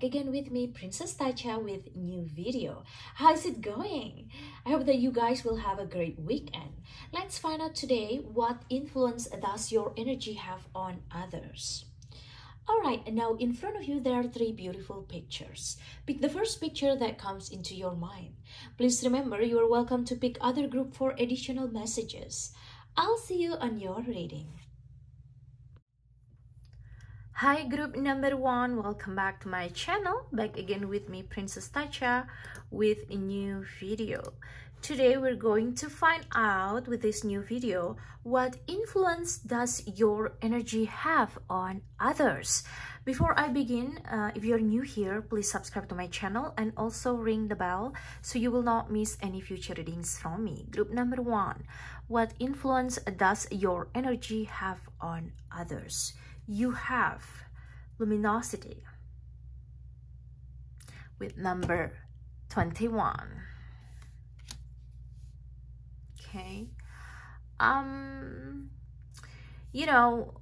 back again with me, Princess Tacha with new video. How's it going? I hope that you guys will have a great weekend. Let's find out today what influence does your energy have on others. Alright, now in front of you there are three beautiful pictures. Pick the first picture that comes into your mind. Please remember you are welcome to pick other group for additional messages. I'll see you on your reading. Hi group number one, welcome back to my channel. Back again with me, Princess Tacha, with a new video. Today we're going to find out with this new video, what influence does your energy have on others? Before I begin, uh, if you're new here, please subscribe to my channel and also ring the bell so you will not miss any future readings from me. Group number one, what influence does your energy have on others? You have luminosity. With number 21 okay. Um you know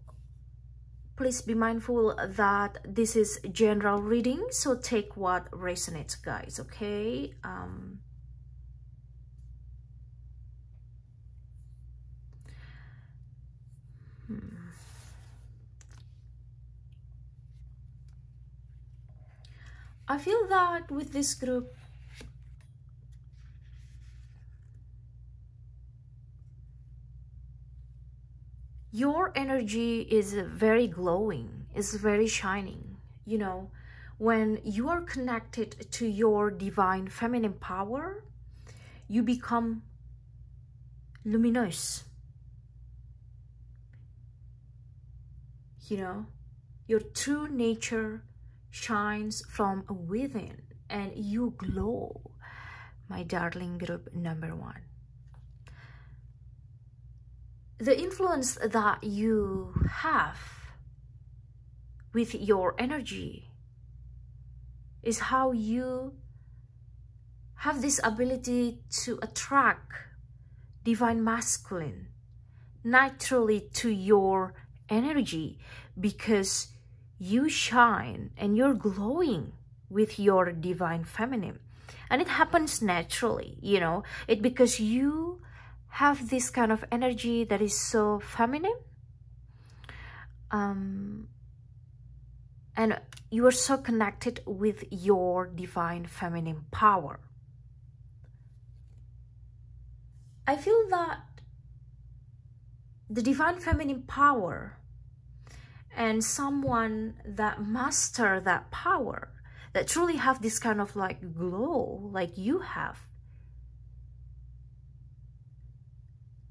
please be mindful that this is general reading so take what resonates guys okay? Um I feel that with this group, your energy is very glowing, is very shining. You know, when you are connected to your divine feminine power, you become luminous. You know, your true nature shines from within and you glow, my darling group number one. The influence that you have with your energy is how you have this ability to attract divine masculine naturally to your energy because you shine and you're glowing with your divine feminine. And it happens naturally you know it because you have this kind of energy that is so feminine um and you are so connected with your divine feminine power. I feel that the divine feminine power and someone that master that power that truly have this kind of like glow like you have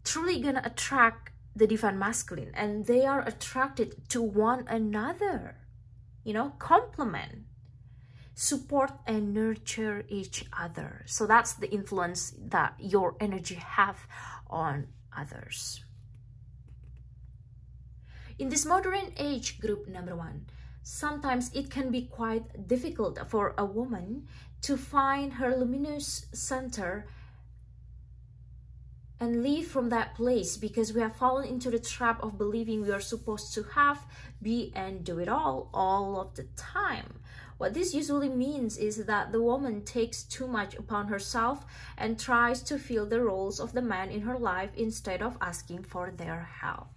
truly gonna attract the divine masculine and they are attracted to one another you know complement support and nurture each other. So that's the influence that your energy have on others in this modern age group number one, sometimes it can be quite difficult for a woman to find her luminous center and leave from that place because we have fallen into the trap of believing we are supposed to have, be, and do it all, all of the time. What this usually means is that the woman takes too much upon herself and tries to fill the roles of the man in her life instead of asking for their help.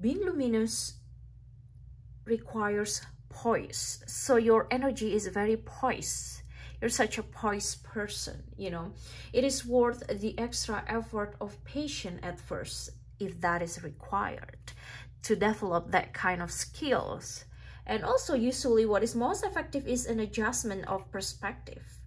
Being luminous requires poise. So your energy is very poised. You're such a poised person, you know. It is worth the extra effort of patience at first, if that is required, to develop that kind of skills. And also, usually what is most effective is an adjustment of perspective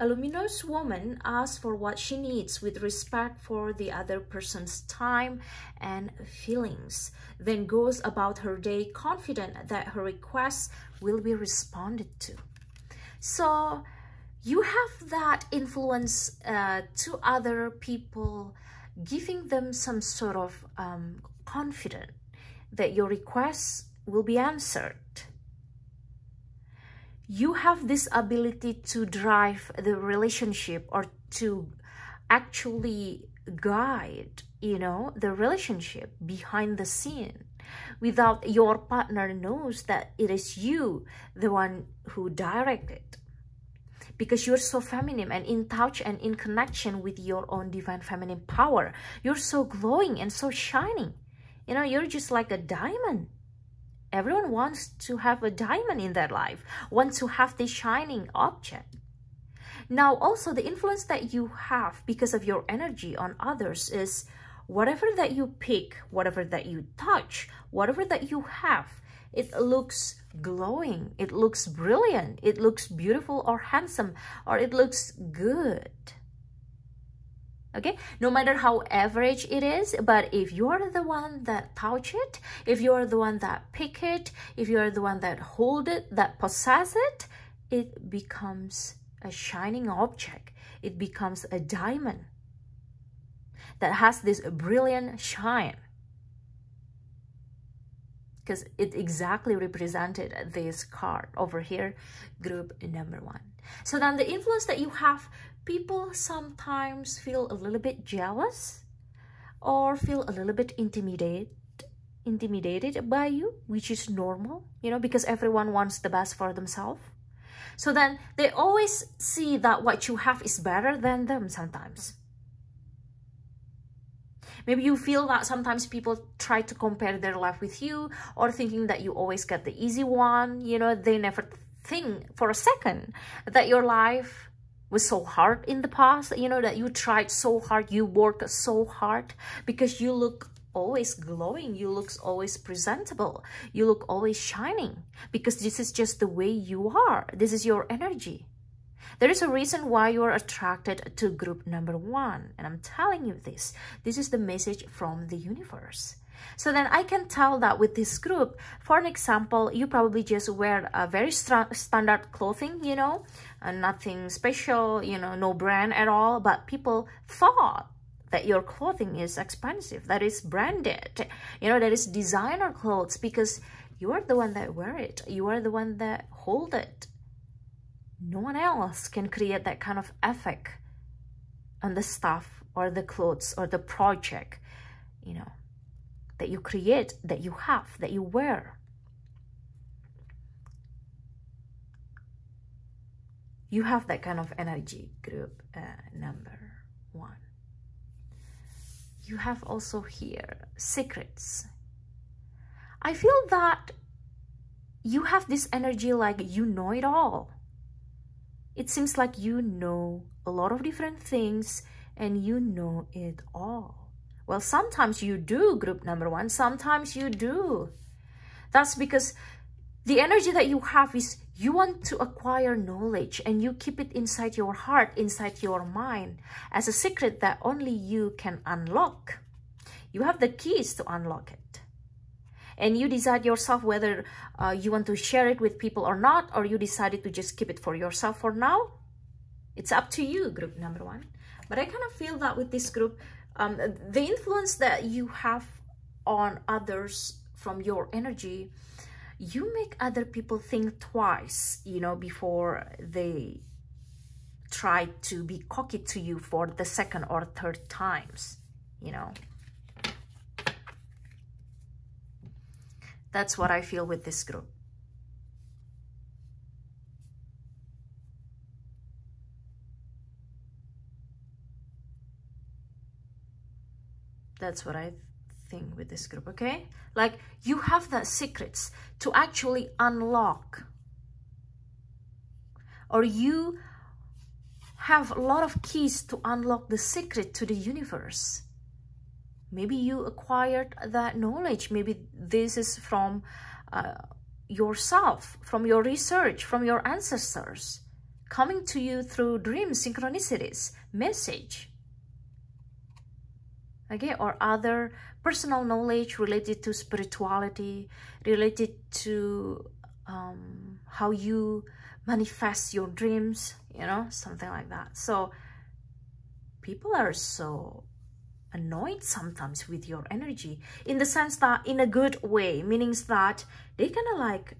a luminous woman asks for what she needs with respect for the other person's time and feelings, then goes about her day confident that her requests will be responded to. So you have that influence uh, to other people, giving them some sort of um, confidence that your requests will be answered you have this ability to drive the relationship or to actually guide you know, the relationship behind the scene without your partner knows that it is you, the one who directed. Because you're so feminine and in touch and in connection with your own divine feminine power. You're so glowing and so shining. You know, you're just like a diamond. Everyone wants to have a diamond in their life, wants to have this shining object. Now, also the influence that you have because of your energy on others is whatever that you pick, whatever that you touch, whatever that you have, it looks glowing, it looks brilliant, it looks beautiful or handsome, or it looks good. Okay, no matter how average it is, but if you're the one that touch it, if you're the one that pick it, if you're the one that hold it, that possess it, it becomes a shining object. It becomes a diamond that has this brilliant shine because it exactly represented this card over here group number one. So then the influence that you have people sometimes feel a little bit jealous or feel a little bit intimidated intimidated by you which is normal you know because everyone wants the best for themselves. So then they always see that what you have is better than them sometimes Maybe you feel that sometimes people try to compare their life with you or thinking that you always get the easy one. You know, they never think for a second that your life was so hard in the past, you know, that you tried so hard, you worked so hard because you look always glowing, you look always presentable, you look always shining because this is just the way you are. This is your energy. There is a reason why you are attracted to group number one. And I'm telling you this. This is the message from the universe. So then I can tell that with this group, for an example, you probably just wear a very standard clothing, you know, nothing special, you know, no brand at all. But people thought that your clothing is expensive, that is branded, you know, that is designer clothes because you are the one that wear it. You are the one that hold it no one else can create that kind of effect on the stuff or the clothes or the project, you know, that you create, that you have, that you wear. You have that kind of energy group uh, number one. You have also here secrets. I feel that you have this energy like you know it all it seems like you know a lot of different things and you know it all. Well, sometimes you do, group number one. Sometimes you do. That's because the energy that you have is you want to acquire knowledge and you keep it inside your heart, inside your mind as a secret that only you can unlock. You have the keys to unlock it and you decide yourself whether uh, you want to share it with people or not, or you decided to just keep it for yourself for now. It's up to you, group number one. But I kind of feel that with this group, um, the influence that you have on others from your energy, you make other people think twice, you know, before they try to be cocky to you for the second or third times, you know. That's what I feel with this group. That's what I think with this group, okay? Like you have the secrets to actually unlock. Or you have a lot of keys to unlock the secret to the universe. Maybe you acquired that knowledge. Maybe this is from uh, yourself, from your research, from your ancestors, coming to you through dreams, synchronicities, message. Okay, or other personal knowledge related to spirituality, related to um, how you manifest your dreams, you know, something like that. So people are so annoyed sometimes with your energy in the sense that in a good way meaning that they kind of like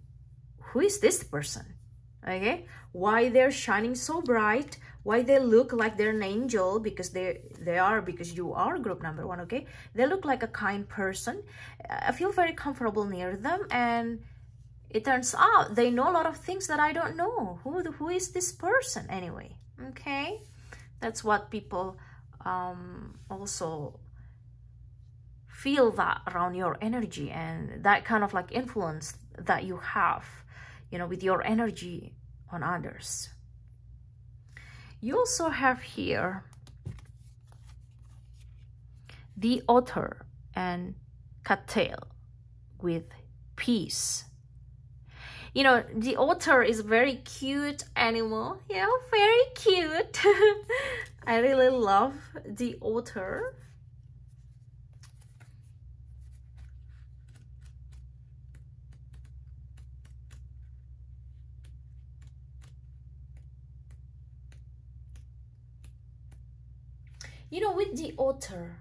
who is this person? Okay? Why they're shining so bright why they look like they're an angel because they they are because you are group number one okay? They look like a kind person. I feel very comfortable near them and it turns out they know a lot of things that i don't know. Who who is this person anyway? Okay? That's what people um also feel that around your energy and that kind of like influence that you have you know with your energy on others you also have here the otter and cattail with peace. You know, the otter is a very cute animal. Yeah, very cute. I really love the otter. You know, with the otter,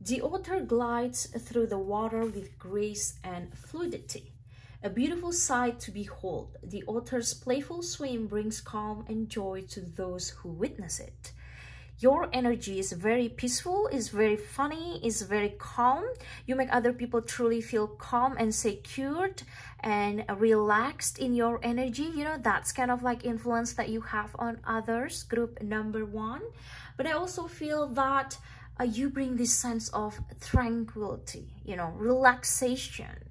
the otter glides through the water with grace and fluidity. A beautiful sight to behold. The otter's playful swim brings calm and joy to those who witness it. Your energy is very peaceful, is very funny, is very calm. You make other people truly feel calm and secured and relaxed in your energy. You know, that's kind of like influence that you have on others, group number one but I also feel that uh, you bring this sense of tranquility, you know, relaxation,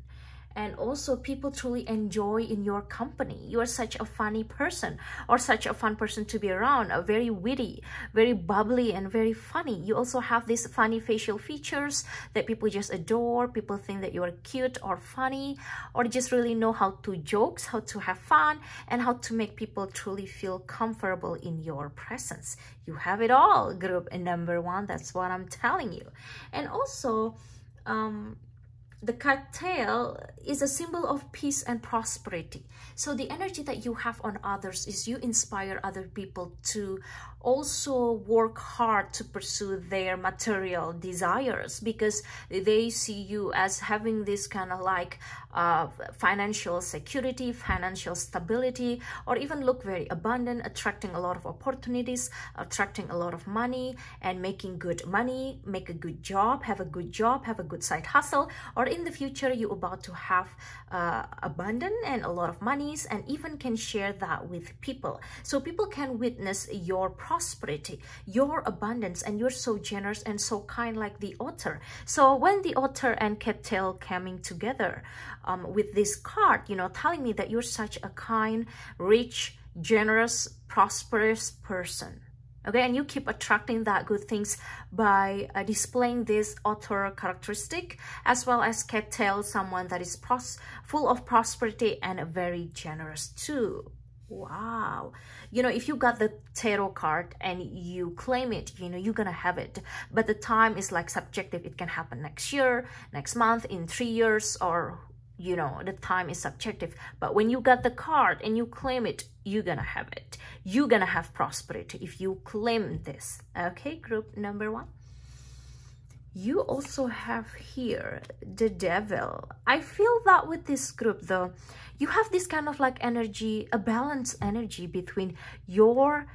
and also people truly enjoy in your company. You are such a funny person or such a fun person to be around a very witty very bubbly and very funny. You also have these funny facial features that people just adore. People think that you are cute or funny or just really know how to jokes how to have fun and how to make people truly feel comfortable in your presence. You have it all group number one. That's what i'm telling you. And also um the cattail is a symbol of peace and prosperity. So the energy that you have on others is you inspire other people to also work hard to pursue their material desires because they see you as having this kind of like uh, financial security, financial stability, or even look very abundant, attracting a lot of opportunities, attracting a lot of money and making good money, make a good job, have a good job, have a good side hustle, or in the future you're about to have uh, abundant and a lot of monies and even can share that with people. So people can witness your prosperity, your abundance, and you're so generous and so kind like the otter. So when the otter and cattail coming together um, with this card, you know, telling me that you're such a kind, rich, generous, prosperous person okay and you keep attracting that good things by uh, displaying this otter characteristic as well as cattail someone that is full of prosperity and very generous too wow. You know if you got the tarot card and you claim it you know you're gonna have it. But the time is like subjective. It can happen next year next month in three years or you know the time is subjective. But when you got the card and you claim it you're gonna have it. You're gonna have prosperity if you claim this. Okay group number one you also have here the devil i feel that with this group though you have this kind of like energy a balanced energy between your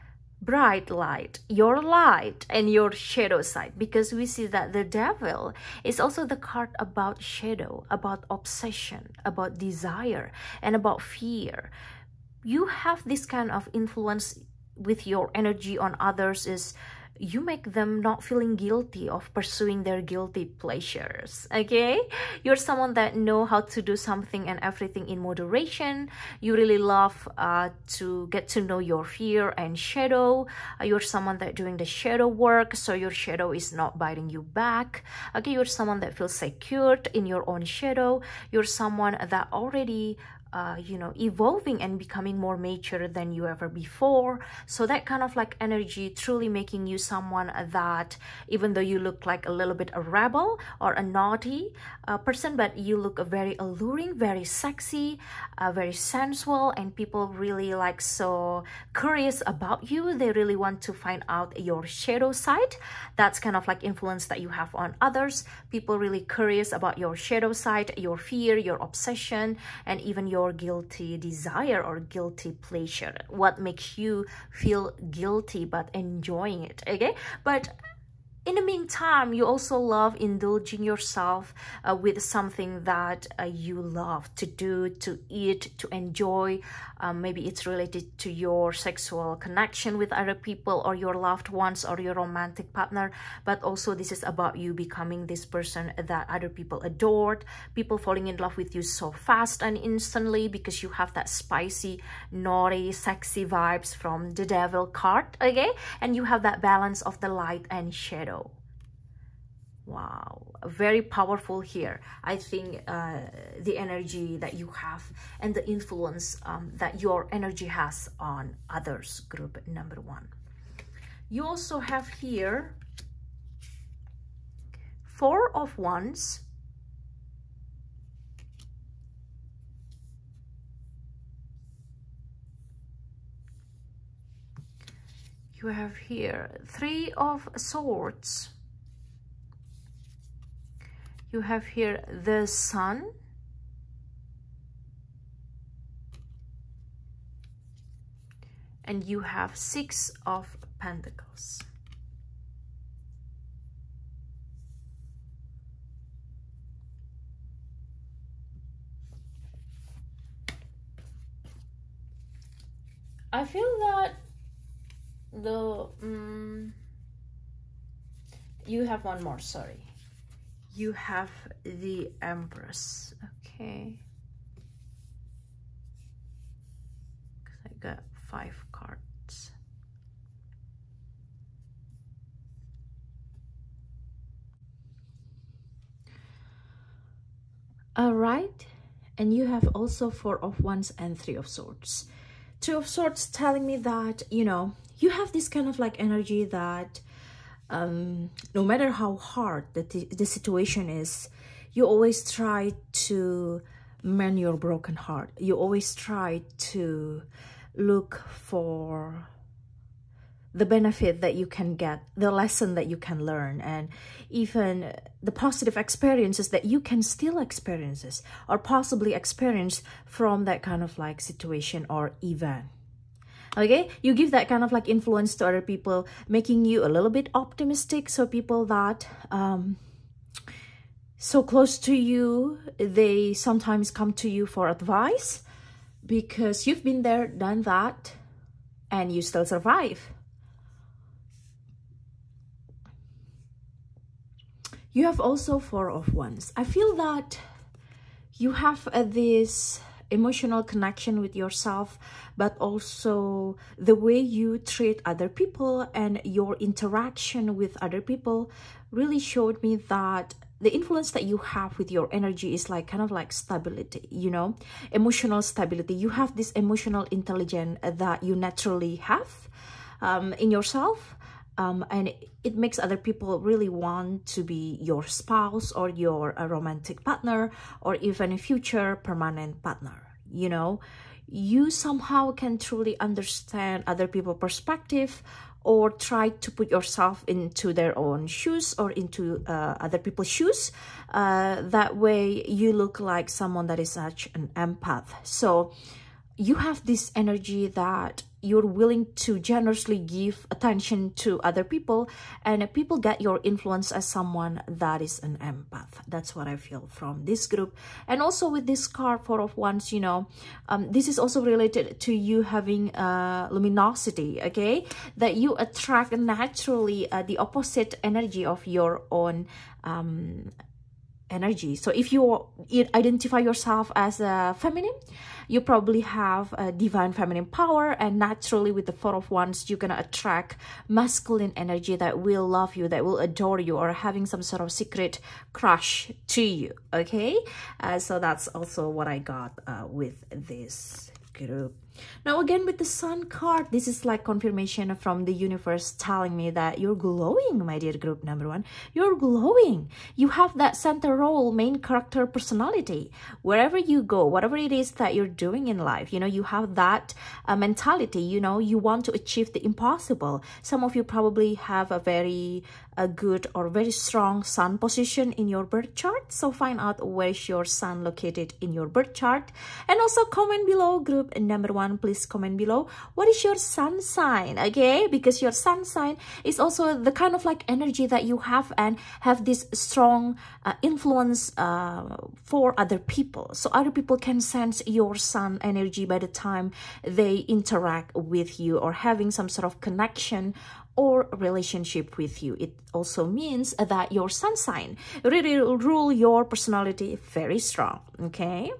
bright light, your light and your shadow side because we see that the devil is also the card about shadow, about obsession, about desire and about fear. You have this kind of influence with your energy on others is you make them not feeling guilty of pursuing their guilty pleasures okay? You're someone that know how to do something and everything in moderation. You really love uh, to get to know your fear and shadow. Uh, you're someone that doing the shadow work so your shadow is not biting you back okay? You're someone that feels secured in your own shadow. You're someone that already uh, you know evolving and becoming more mature than you ever before. So that kind of like energy truly making you someone that even though you look like a little bit a rebel or a naughty uh, person but you look very alluring very sexy uh, very sensual and people really like so curious about you. They really want to find out your shadow side. That's kind of like influence that you have on others. People really curious about your shadow side your fear your obsession and even your your guilty desire or guilty pleasure. What makes you feel guilty but enjoying it okay? But in the meantime, you also love indulging yourself uh, with something that uh, you love to do, to eat, to enjoy. Um, maybe it's related to your sexual connection with other people or your loved ones or your romantic partner. But also this is about you becoming this person that other people adored, people falling in love with you so fast and instantly because you have that spicy, naughty, sexy vibes from the devil card, okay? And you have that balance of the light and shadow wow. Very powerful here. I think uh, the energy that you have and the influence um, that your energy has on others group number one. You also have here four of wands. You have here three of swords you have here the sun. And you have six of pentacles. I feel that the um, you have one more sorry you have the Empress. Okay. I got five cards. All right. And you have also four of wands and three of swords. Two of swords telling me that, you know, you have this kind of like energy that um, no matter how hard the, the situation is, you always try to mend your broken heart. You always try to look for the benefit that you can get, the lesson that you can learn, and even the positive experiences that you can still experiences or possibly experience from that kind of like situation or event okay? You give that kind of like influence to other people making you a little bit optimistic so people that um so close to you they sometimes come to you for advice because you've been there done that and you still survive. You have also four of wands. I feel that you have uh, this emotional connection with yourself, but also the way you treat other people and your interaction with other people really showed me that the influence that you have with your energy is like kind of like stability, you know, emotional stability. You have this emotional intelligence that you naturally have um, in yourself. Um, and it makes other people really want to be your spouse or your uh, romantic partner or even a future permanent partner you know? You somehow can truly understand other people's perspective or try to put yourself into their own shoes or into uh, other people's shoes uh, that way you look like someone that is such an empath. So you have this energy that you're willing to generously give attention to other people and people get your influence as someone that is an empath. That's what i feel from this group. And also with this card four of wands you know um, this is also related to you having uh, luminosity okay? That you attract naturally uh, the opposite energy of your own um, energy. So if you identify yourself as a feminine, you probably have a divine feminine power and naturally with the four of wands, you're to attract masculine energy that will love you, that will adore you or having some sort of secret crush to you. Okay. Uh, so that's also what I got uh, with this group. Now again with the sun card, this is like confirmation from the universe telling me that you're glowing, my dear group number one. You're glowing. You have that center role, main character personality. Wherever you go, whatever it is that you're doing in life, you know, you have that uh, mentality, you know, you want to achieve the impossible. Some of you probably have a very a good or very strong sun position in your birth chart. So find out where's your sun located in your birth chart. And also comment below group number one, please comment below. What is your sun sign? Okay, because your sun sign is also the kind of like energy that you have and have this strong uh, influence uh, for other people. So other people can sense your sun energy by the time they interact with you or having some sort of connection or relationship with you. It also means that your sun sign really rule your personality very strong, okay?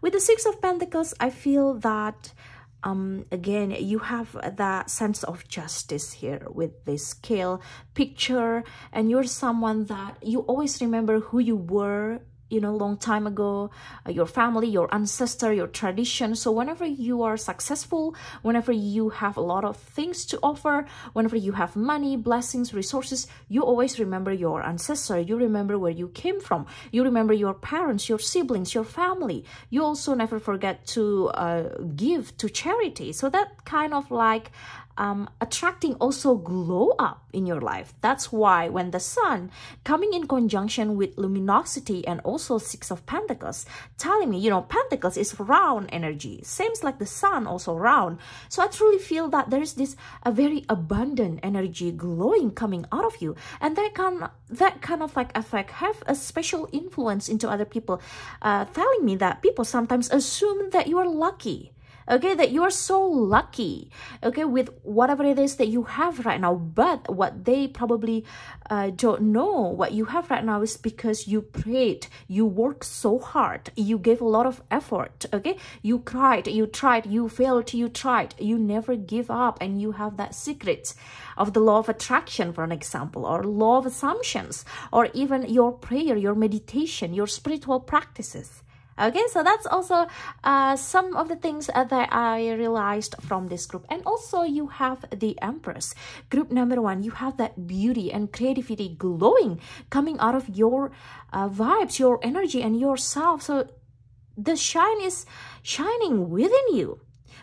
With the Six of Pentacles, I feel that um, again, you have that sense of justice here with this scale picture and you're someone that you always remember who you were you know, long time ago, uh, your family, your ancestor, your tradition. So whenever you are successful, whenever you have a lot of things to offer, whenever you have money, blessings, resources, you always remember your ancestor. You remember where you came from. You remember your parents, your siblings, your family. You also never forget to uh, give to charity. So that kind of like um, attracting also glow up in your life. That's why when the sun coming in conjunction with luminosity and also six of pentacles telling me, you know, pentacles is round energy. Seems like the sun also round. So I truly feel that there is this a very abundant energy glowing coming out of you. And that can that kind of like effect have a special influence into other people, uh, telling me that people sometimes assume that you are lucky okay that you are so lucky okay with whatever it is that you have right now. But what they probably uh, don't know what you have right now is because you prayed you worked so hard you gave a lot of effort okay? You cried you tried you failed you tried you never give up and you have that secret of the law of attraction for an example or law of assumptions or even your prayer your meditation your spiritual practices okay so that's also uh, some of the things uh, that i realized from this group. And also you have the empress. Group number one you have that beauty and creativity glowing coming out of your uh, vibes your energy and yourself. So the shine is shining within you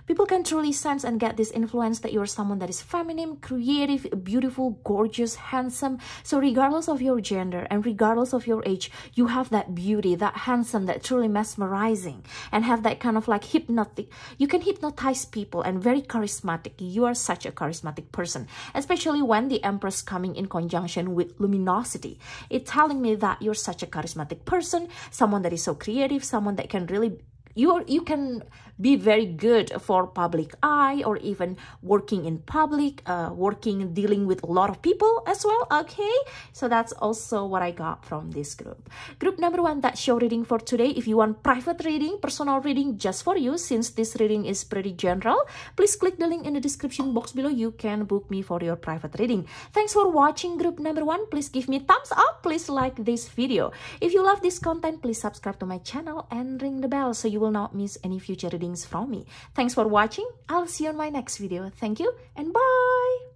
People can truly sense and get this influence that you're someone that is feminine, creative, beautiful, gorgeous, handsome. So regardless of your gender and regardless of your age, you have that beauty, that handsome, that truly mesmerizing and have that kind of like hypnotic. You can hypnotize people and very charismatic. You are such a charismatic person, especially when the Empress coming in conjunction with luminosity. It's telling me that you're such a charismatic person, someone that is so creative, someone that can really you are, you can be very good for public eye or even working in public uh, working dealing with a lot of people as well okay? So that's also what i got from this group. Group number one that show reading for today. If you want private reading personal reading just for you since this reading is pretty general please click the link in the description box below. You can book me for your private reading. Thanks for watching group number one. Please give me thumbs up. Please like this video. If you love this content please subscribe to my channel and ring the bell so you will not miss any future reading from me. Thanks for watching. I'll see you on my next video. Thank you and bye.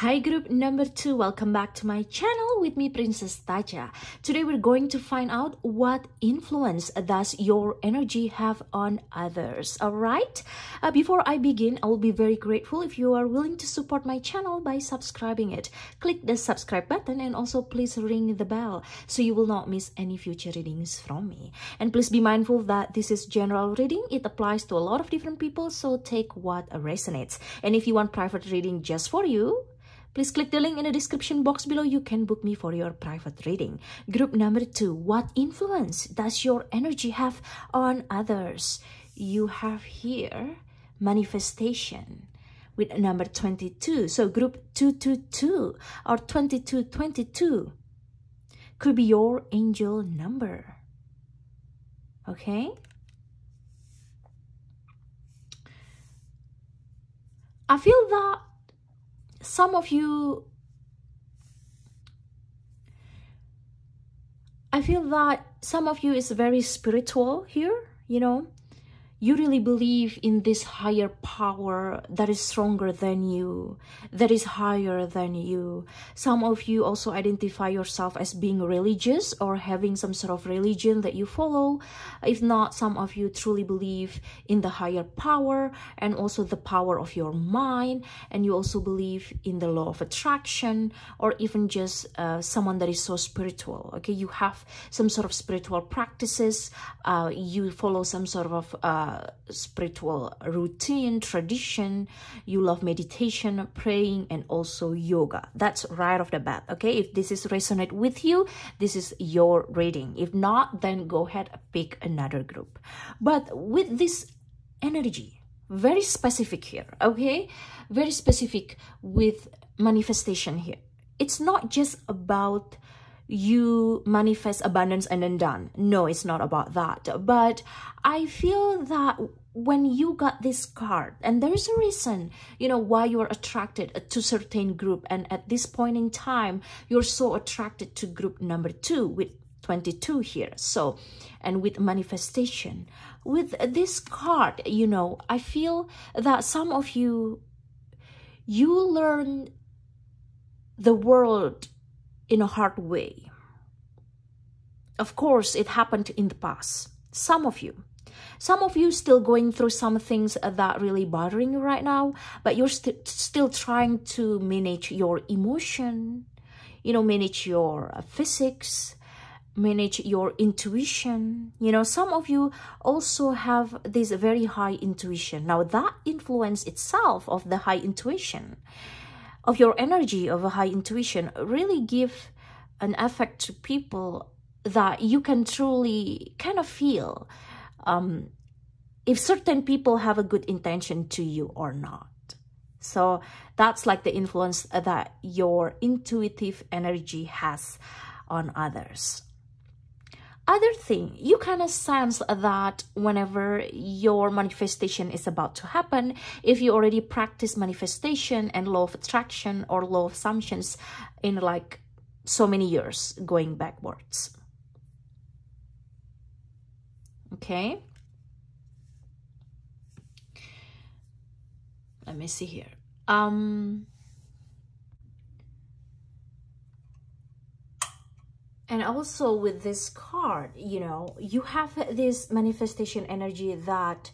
Hi group number two, welcome back to my channel with me Princess Tacha. Today we're going to find out what influence does your energy have on others, alright? Uh, before I begin, I will be very grateful if you are willing to support my channel by subscribing it. Click the subscribe button and also please ring the bell so you will not miss any future readings from me. And please be mindful that this is general reading. It applies to a lot of different people, so take what resonates. And if you want private reading just for you, Please click the link in the description box below. You can book me for your private reading. Group number two, what influence does your energy have on others? You have here manifestation with number 22. So group 222 or 2222 could be your angel number. Okay? I feel that some of you I feel that some of you is very spiritual here, you know. You really believe in this higher power that is stronger than you, that is higher than you. Some of you also identify yourself as being religious or having some sort of religion that you follow. If not, some of you truly believe in the higher power and also the power of your mind. And you also believe in the law of attraction or even just uh, someone that is so spiritual. Okay, you have some sort of spiritual practices. Uh, you follow some sort of uh, Uh, spiritual routine, tradition, you love meditation, praying, and also yoga. That's right off the bat, okay? If this is resonate with you, this is your reading. If not, then go ahead, pick another group. But with this energy, very specific here, okay? Very specific with manifestation here. It's not just about you manifest abundance and then done. No, it's not about that. But I feel that when you got this card and there's a reason you know why you're attracted to certain group and at this point in time you're so attracted to group number two with 22 here so and with manifestation with this card you know i feel that some of you you learn the world in a hard way. Of course, it happened in the past. Some of you. Some of you still going through some things that really bothering you right now, but you're st still trying to manage your emotion, you know, manage your uh, physics, manage your intuition. You know, some of you also have this very high intuition. Now that influence itself of the high intuition of your energy of a high intuition really give an effect to people that you can truly kind of feel um, if certain people have a good intention to you or not. So that's like the influence that your intuitive energy has on others other thing you kind of sense that whenever your manifestation is about to happen if you already practice manifestation and law of attraction or law of assumptions in like so many years going backwards. Okay? Let me see here. Um and also with this card you know you have this manifestation energy that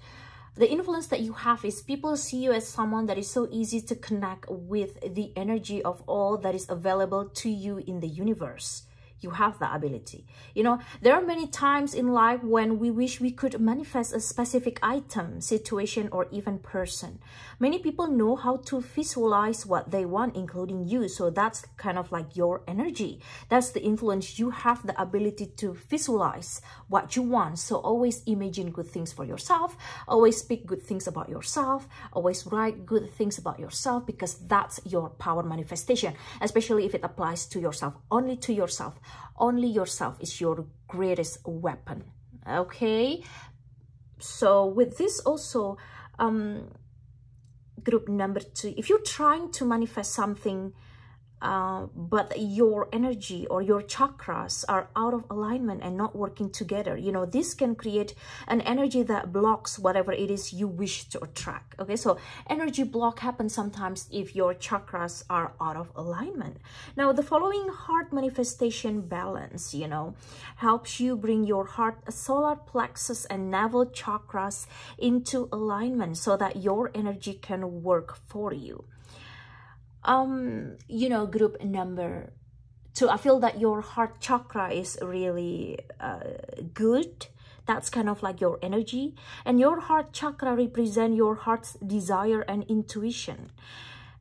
the influence that you have is people see you as someone that is so easy to connect with the energy of all that is available to you in the universe you have the ability. You know, there are many times in life when we wish we could manifest a specific item, situation, or even person. Many people know how to visualize what they want, including you. So that's kind of like your energy. That's the influence. You have the ability to visualize what you want. So always imagine good things for yourself. Always speak good things about yourself. Always write good things about yourself because that's your power manifestation, especially if it applies to yourself, only to yourself only yourself is your greatest weapon okay? So with this also um group number two if you're trying to manifest something uh, but your energy or your chakras are out of alignment and not working together. You know this can create an energy that blocks whatever it is you wish to attract. Okay so energy block happens sometimes if your chakras are out of alignment. Now the following heart manifestation balance you know helps you bring your heart solar plexus and navel chakras into alignment so that your energy can work for you um you know group number two i feel that your heart chakra is really uh, good. That's kind of like your energy. And your heart chakra represent your heart's desire and intuition.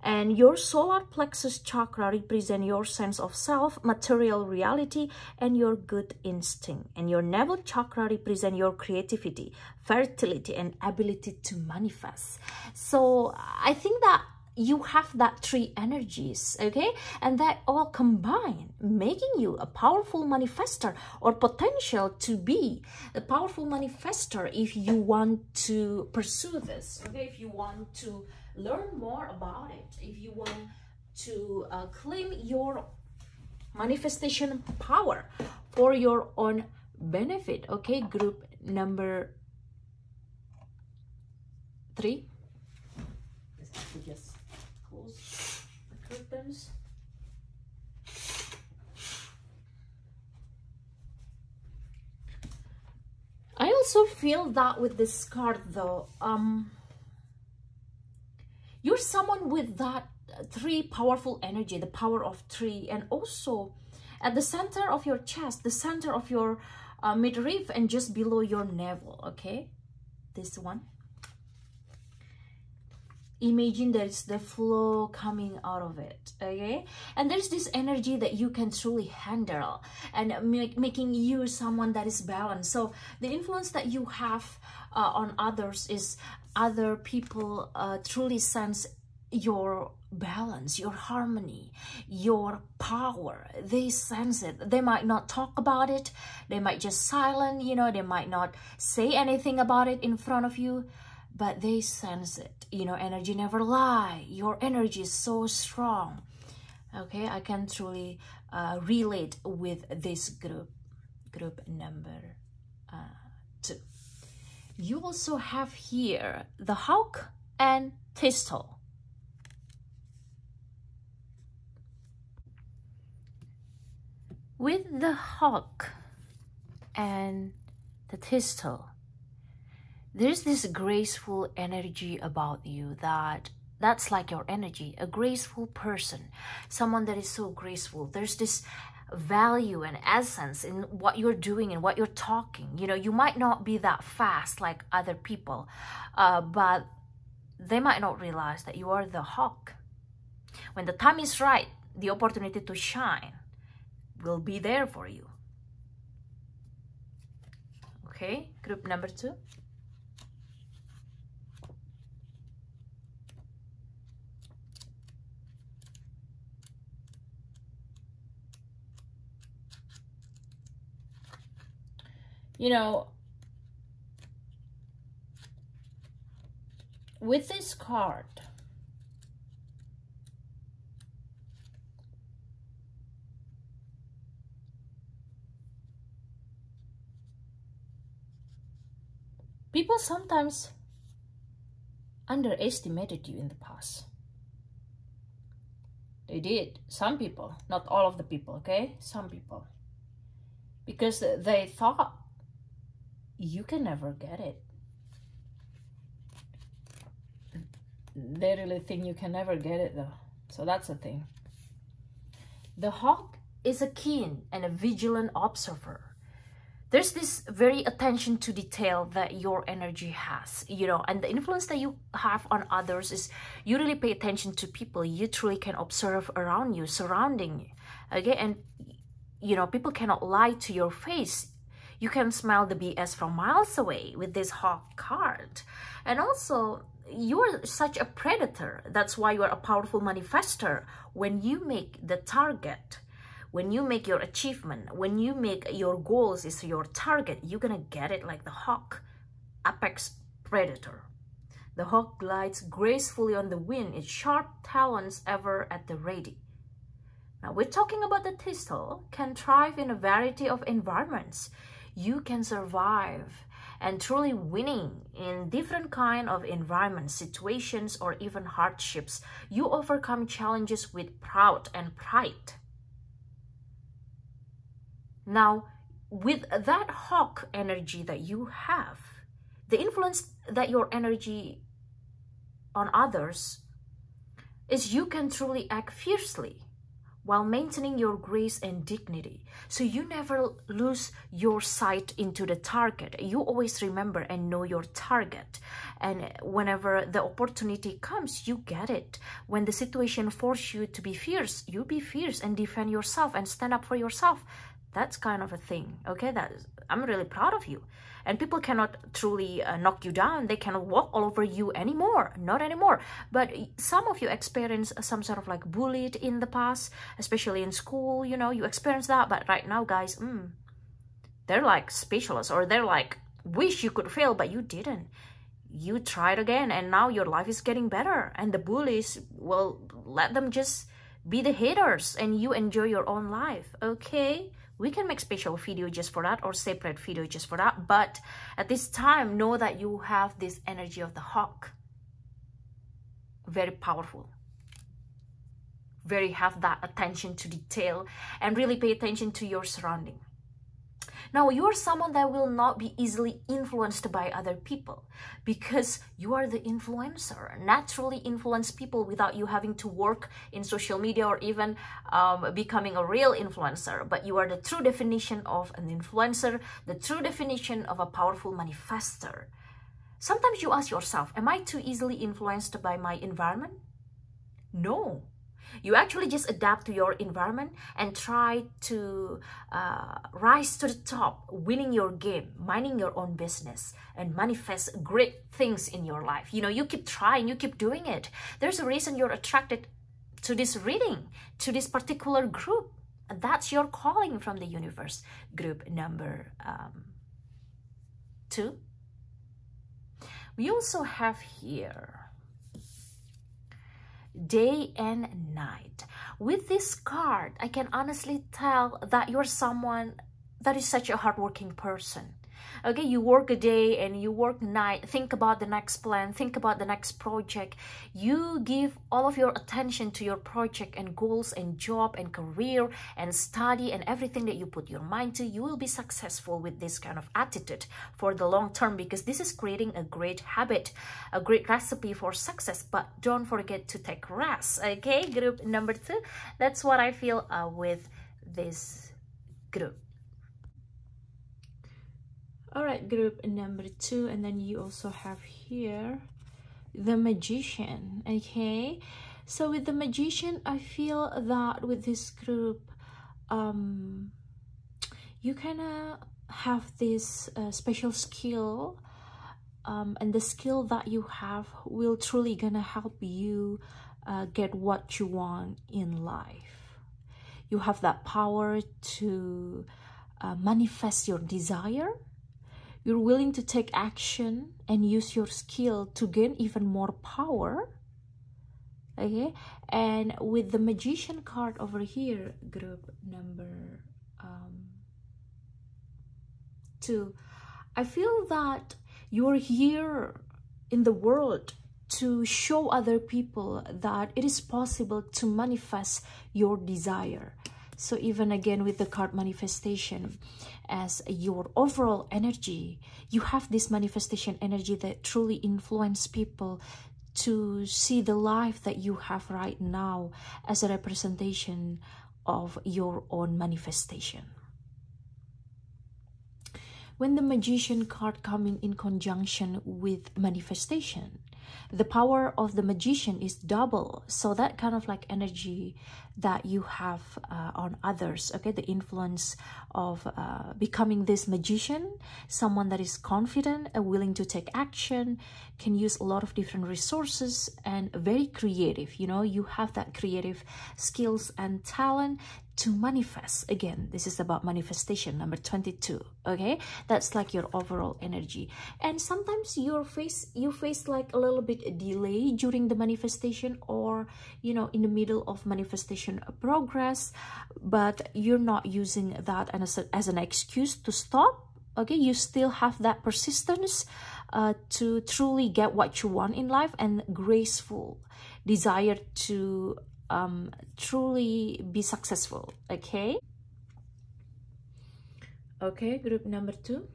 And your solar plexus chakra represent your sense of self material reality and your good instinct. And your navel chakra represent your creativity fertility and ability to manifest. So i think that you have that three energies okay? And that all combine making you a powerful manifester or potential to be a powerful manifester if you want to pursue this okay? If you want to learn more about it if you want to uh, claim your manifestation power for your own benefit okay? Group number three. Let's I also feel that with this card though, um, you're someone with that three powerful energy, the power of three, and also at the center of your chest, the center of your uh, midriff and just below your navel, okay? This one imagine there's the flow coming out of it okay and there's this energy that you can truly handle and make, making you someone that is balanced so the influence that you have uh, on others is other people uh, truly sense your balance, your harmony, your power. They sense it. They might not talk about it. They might just silent, you know, they might not say anything about it in front of you, but they sense it. You know, energy never lie. Your energy is so strong. Okay, I can truly uh, relate with this group, group number uh, two. You also have here the hawk and thistle. With the hawk and the thistle, there's this graceful energy about you that that's like your energy a graceful person someone that is so graceful. There's this value and essence in what you're doing and what you're talking. You know you might not be that fast like other people uh, but they might not realize that you are the hawk. When the time is right the opportunity to shine will be there for you. Okay group number two you know, with this card, people sometimes underestimated you in the past. They did. Some people, not all of the people, okay? Some people. Because they thought you can never get it. They really think you can never get it though. So that's the thing. The hawk is a keen and a vigilant observer. There's this very attention to detail that your energy has, you know, and the influence that you have on others is you really pay attention to people. You truly can observe around you, surrounding you, okay? And, you know, people cannot lie to your face you can smell the BS from miles away with this hawk card. And also, you're such a predator. That's why you're a powerful manifester. When you make the target, when you make your achievement, when you make your goals is your target, you're gonna get it like the hawk, apex predator. The hawk glides gracefully on the wind, its sharp talons ever at the ready. Now, we're talking about the thistle can thrive in a variety of environments you can survive and truly winning in different kind of environments, situations, or even hardships. You overcome challenges with proud and pride. Now, with that hawk energy that you have, the influence that your energy on others is you can truly act fiercely while maintaining your grace and dignity. So you never lose your sight into the target. You always remember and know your target. And whenever the opportunity comes, you get it. When the situation forces you to be fierce, you be fierce and defend yourself and stand up for yourself. That's kind of a thing. Okay, that is, I'm really proud of you. And people cannot truly uh, knock you down. They cannot walk all over you anymore not anymore. But some of you experience some sort of like bullied in the past especially in school you know you experience that. But right now guys mm, they're like specialists or they're like wish you could fail but you didn't. You tried again and now your life is getting better. And the bullies will let them just be the haters and you enjoy your own life okay we can make special video just for that or separate video just for that but at this time know that you have this energy of the hawk. Very powerful. Very have that attention to detail and really pay attention to your surrounding now, you're someone that will not be easily influenced by other people because you are the influencer. Naturally influence people without you having to work in social media or even um, becoming a real influencer. But you are the true definition of an influencer, the true definition of a powerful manifester. Sometimes you ask yourself, am I too easily influenced by my environment? No, you actually just adapt to your environment and try to uh, rise to the top, winning your game, minding your own business, and manifest great things in your life. You know, you keep trying, you keep doing it. There's a reason you're attracted to this reading, to this particular group. That's your calling from the universe. Group number um, two. We also have here day and night. With this card, I can honestly tell that you're someone that is such a hardworking person okay you work a day and you work night think about the next plan think about the next project. You give all of your attention to your project and goals and job and career and study and everything that you put your mind to. You will be successful with this kind of attitude for the long term because this is creating a great habit a great recipe for success. But don't forget to take rest okay? Group number two. That's what i feel uh, with this group all right group number two and then you also have here the magician okay? So with the magician i feel that with this group um you kind of have this uh, special skill um, and the skill that you have will truly gonna help you uh, get what you want in life. You have that power to uh, manifest your desire you're willing to take action and use your skill to gain even more power okay? And with the magician card over here group number um, two i feel that you're here in the world to show other people that it is possible to manifest your desire. So even again with the card manifestation as your overall energy, you have this manifestation energy that truly influence people to see the life that you have right now as a representation of your own manifestation. When the magician card coming in conjunction with manifestation, the power of the magician is double so that kind of like energy that you have uh, on others okay? The influence of uh, becoming this magician someone that is confident and willing to take action can use a lot of different resources and very creative. You know you have that creative skills and talent to manifest. Again this is about manifestation number 22 okay? That's like your overall energy. And sometimes your face you face like a little bit delay during the manifestation or you know in the middle of manifestation progress but you're not using that as, a, as an excuse to stop okay? You still have that persistence uh, to truly get what you want in life and graceful desire to um, truly be successful okay? Okay group number two.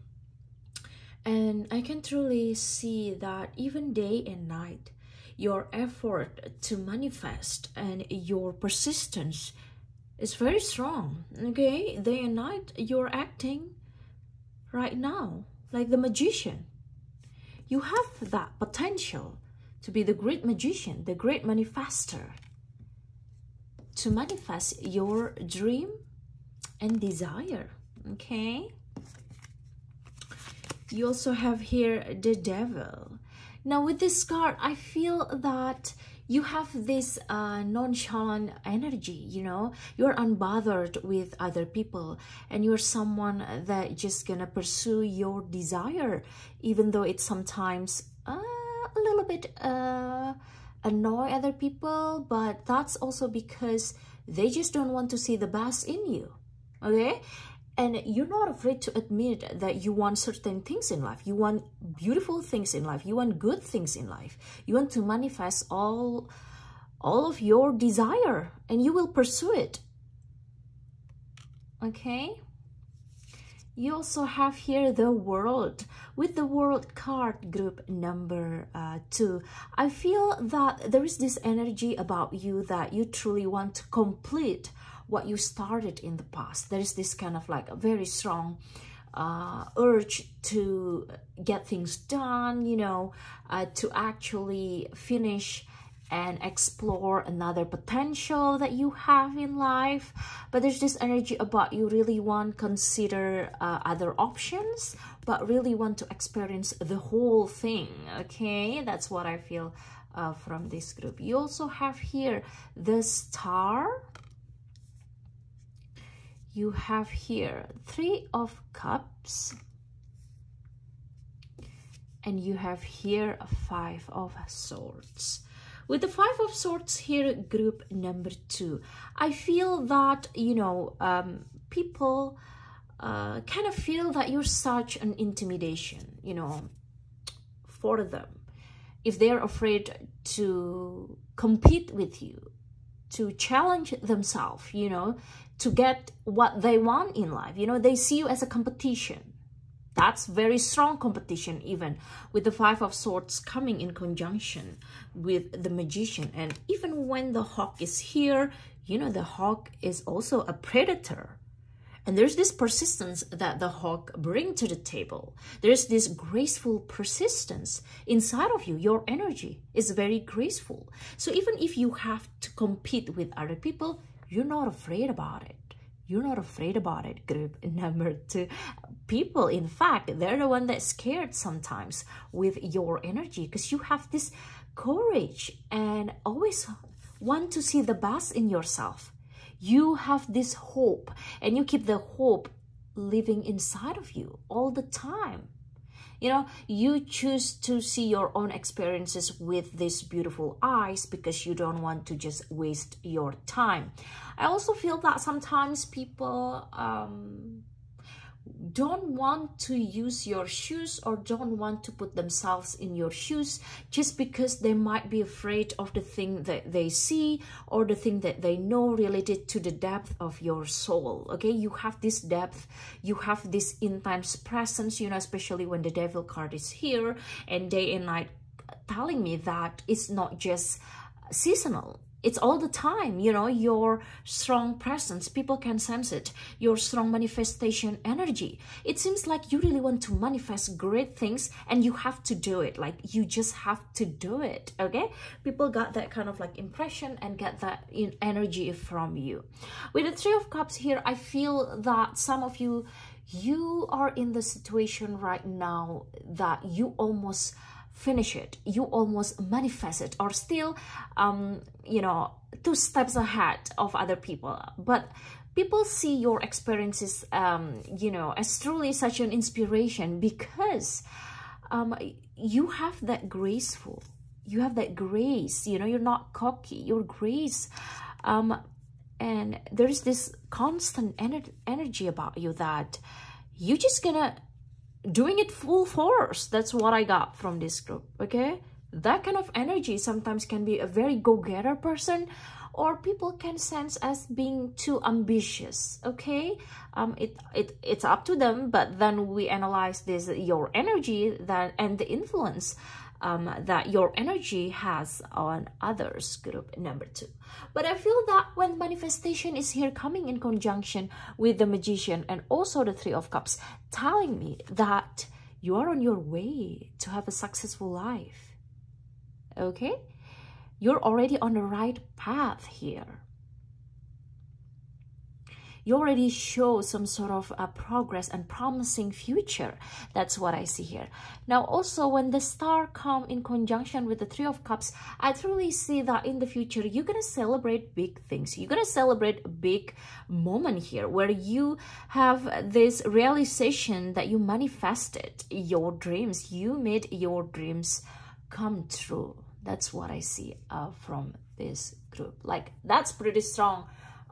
And i can truly see that even day and night your effort to manifest and your persistence is very strong okay? Day and night you're acting right now like the magician. You have that potential to be the great magician the great manifester to manifest your dream and desire okay? You also have here the devil now with this card i feel that you have this uh, nonchalant energy you know you're unbothered with other people and you're someone that just gonna pursue your desire even though it's sometimes uh, a little bit uh, annoy other people, but that's also because they just don't want to see the best in you. Okay? And you're not afraid to admit that you want certain things in life. You want beautiful things in life. You want good things in life. You want to manifest all all of your desire and you will pursue it. Okay? You also have here the world with the world card group number uh, two. I feel that there is this energy about you that you truly want to complete what you started in the past. There is this kind of like a very strong uh, urge to get things done you know uh, to actually finish and explore another potential that you have in life. But there's this energy about you really want consider uh, other options but really want to experience the whole thing okay? That's what i feel uh, from this group. You also have here the star you have here three of cups and you have here five of swords with the Five of Swords here, group number two, I feel that, you know, um, people uh, kind of feel that you're such an intimidation, you know, for them. If they're afraid to compete with you, to challenge themselves, you know, to get what they want in life, you know, they see you as a competition. That's very strong competition even with the five of swords coming in conjunction with the magician. And even when the hawk is here you know the hawk is also a predator. And there's this persistence that the hawk bring to the table. There's this graceful persistence inside of you. Your energy is very graceful. So even if you have to compete with other people you're not afraid about it. You're not afraid about it group number two. People in fact they're the one that's scared sometimes with your energy because you have this courage and always want to see the best in yourself. You have this hope and you keep the hope living inside of you all the time you know you choose to see your own experiences with these beautiful eyes because you don't want to just waste your time. I also feel that sometimes people um don't want to use your shoes or don't want to put themselves in your shoes just because they might be afraid of the thing that they see or the thing that they know related to the depth of your soul okay? You have this depth. You have this intense presence you know especially when the devil card is here and day and night telling me that it's not just seasonal it's all the time you know your strong presence. People can sense it. Your strong manifestation energy. It seems like you really want to manifest great things and you have to do it. Like you just have to do it okay? People got that kind of like impression and get that energy from you. With the three of cups here i feel that some of you you are in the situation right now that you almost finish it you almost manifest it or still um you know two steps ahead of other people. But people see your experiences um you know as truly such an inspiration because um you have that graceful you have that grace you know you're not cocky your grace um and there's this constant ener- energy about you that you're just gonna doing it full force. That's what I got from this group, okay? That kind of energy sometimes can be a very go-getter person or people can sense as being too ambitious okay um it, it it's up to them but then we analyze this your energy that and the influence um, that your energy has on others, group number two. But I feel that when manifestation is here coming in conjunction with the magician and also the three of cups, telling me that you are on your way to have a successful life. Okay? You're already on the right path here you already show some sort of uh, progress and promising future. That's what I see here. Now, also when the star come in conjunction with the three of cups, I truly see that in the future, you're going to celebrate big things. You're going to celebrate a big moment here where you have this realization that you manifested your dreams. You made your dreams come true. That's what I see uh, from this group. Like, that's pretty strong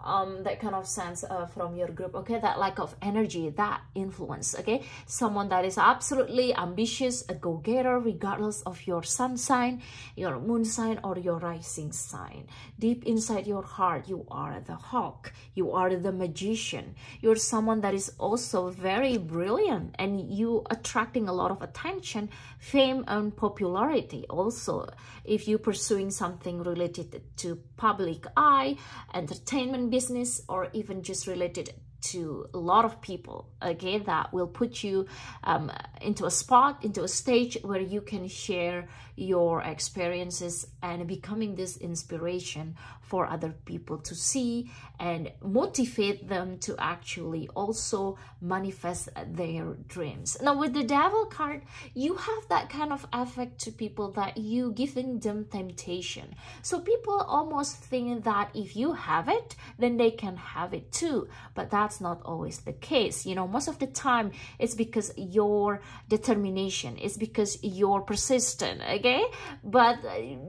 um, that kind of sense uh, from your group okay? That lack of energy that influence okay? Someone that is absolutely ambitious a go-getter regardless of your sun sign your moon sign or your rising sign. Deep inside your heart you are the hawk. You are the magician. You're someone that is also very brilliant and you attracting a lot of attention fame and popularity also. If you're pursuing something related to public eye entertainment business or even just related to a lot of people okay that will put you um, into a spot into a stage where you can share your experiences and becoming this inspiration for other people to see and motivate them to actually also manifest their dreams. Now with the devil card, you have that kind of effect to people that you giving them temptation. So people almost think that if you have it, then they can have it too. But that's not always the case. You know, most of the time it's because your determination, it's because you're persistent, okay? But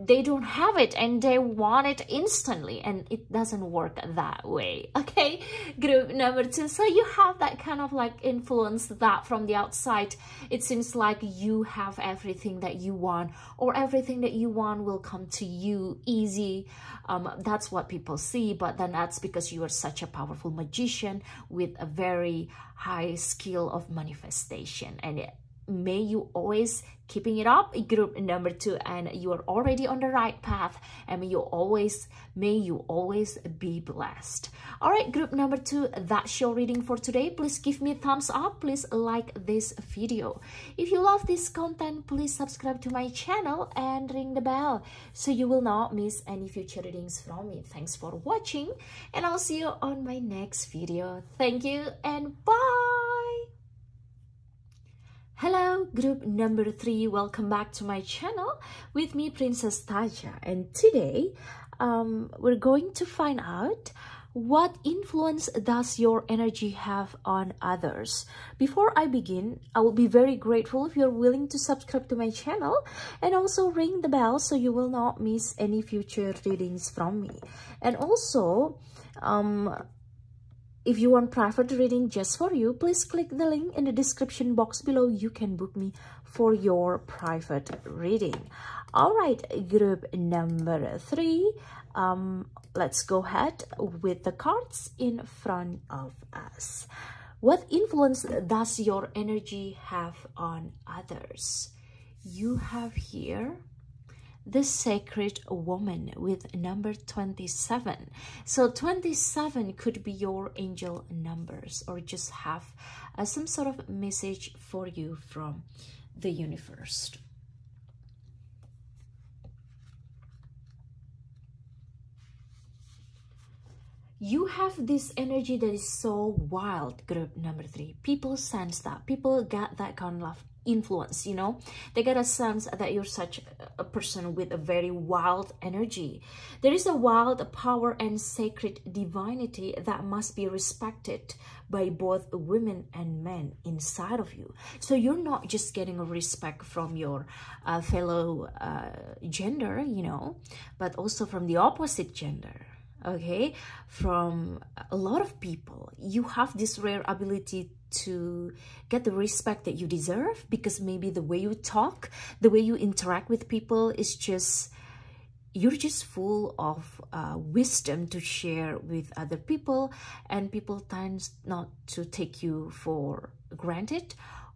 they don't have it and they want it instantly and it doesn't work that way, okay? Group number two, so you have that kind of like influence that from the outside, it seems like you have everything that you want or everything that you want will come to you easy. Um, that's what people see, but then that's because you are such a powerful magician with a very high skill of manifestation and it, may you always keeping it up. Group number two and you are already on the right path and you always may you always be blessed. All right group number two that's your reading for today. Please give me a thumbs up. Please like this video. If you love this content please subscribe to my channel and ring the bell so you will not miss any future readings from me. Thanks for watching and i'll see you on my next video. Thank you and bye Hello, group number three. Welcome back to my channel with me, Princess Tacha. And today, um, we're going to find out what influence does your energy have on others? Before I begin, I will be very grateful if you're willing to subscribe to my channel and also ring the bell so you will not miss any future readings from me. And also, um, if you want private reading just for you, please click the link in the description box below. You can book me for your private reading. All right, group number three. Um, let's go ahead with the cards in front of us. What influence does your energy have on others? You have here the sacred woman with number 27 so 27 could be your angel numbers or just have uh, some sort of message for you from the universe. You have this energy that is so wild. Group number three. People sense that. People get that kind of influence you know? They get a sense that you're such a person with a very wild energy. There is a wild power and sacred divinity that must be respected by both women and men inside of you. So you're not just getting a respect from your uh, fellow uh, gender you know but also from the opposite gender okay from a lot of people. You have this rare ability to get the respect that you deserve because maybe the way you talk the way you interact with people is just you're just full of uh, wisdom to share with other people and people tend not to take you for granted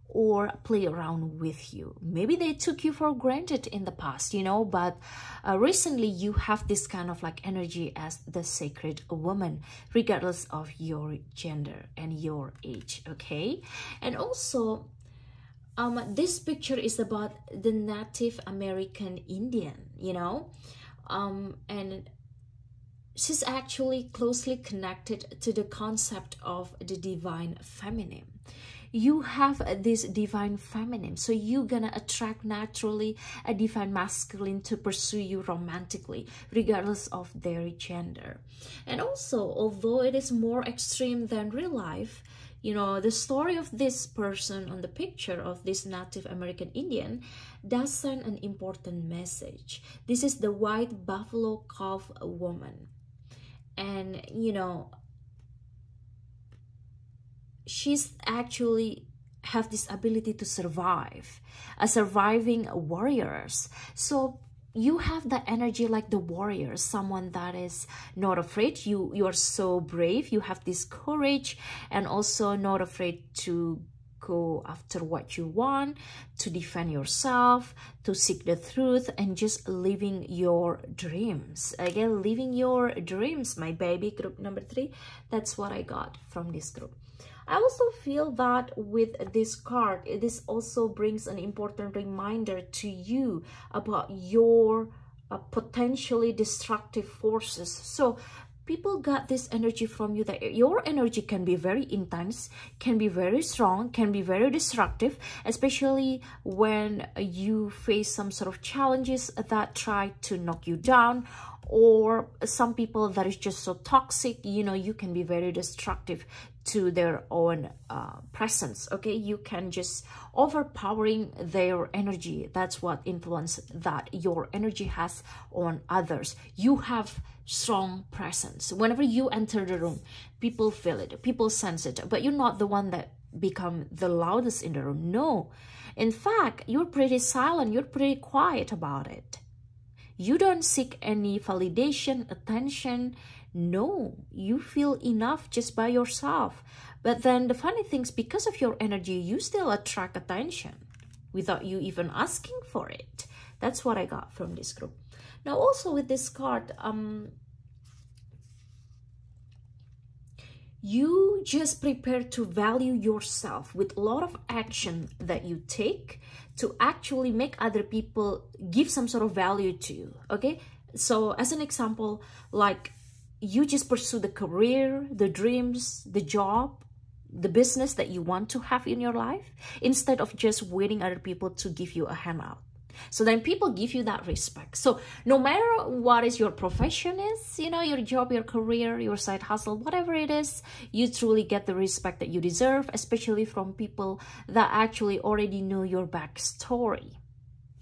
or play around with you. Maybe they took you for granted in the past, you know, but uh, recently you have this kind of like energy as the sacred woman, regardless of your gender and your age, okay? And also, um, this picture is about the Native American Indian, you know, um, and she's actually closely connected to the concept of the divine feminine you have this divine feminine. So you're gonna attract naturally a divine masculine to pursue you romantically regardless of their gender. And also although it is more extreme than real life you know the story of this person on the picture of this native american indian does send an important message. This is the white buffalo calf woman. And you know she's actually have this ability to survive a surviving warriors. So you have that energy like the warrior someone that is not afraid. You you are so brave. You have this courage and also not afraid to go after what you want to defend yourself to seek the truth and just living your dreams. Again living your dreams my baby group number three. That's what i got from this group I also feel that with this card, this also brings an important reminder to you about your uh, potentially destructive forces. So people got this energy from you that your energy can be very intense, can be very strong, can be very destructive, especially when you face some sort of challenges that try to knock you down or some people that is just so toxic you know you can be very destructive to their own uh, presence okay? You can just overpowering their energy. That's what influence that your energy has on others. You have strong presence. Whenever you enter the room people feel it people sense it but you're not the one that become the loudest in the room. No. In fact you're pretty silent you're pretty quiet about it. You don't seek any validation, attention. No, you feel enough just by yourself. But then the funny thing is because of your energy, you still attract attention without you even asking for it. That's what I got from this group. Now also with this card, um, you just prepare to value yourself with a lot of action that you take to actually make other people give some sort of value to you okay so as an example like you just pursue the career the dreams the job the business that you want to have in your life instead of just waiting other people to give you a handout so then people give you that respect. So no matter what is your profession is, you know, your job, your career, your side hustle, whatever it is, you truly get the respect that you deserve, especially from people that actually already know your backstory.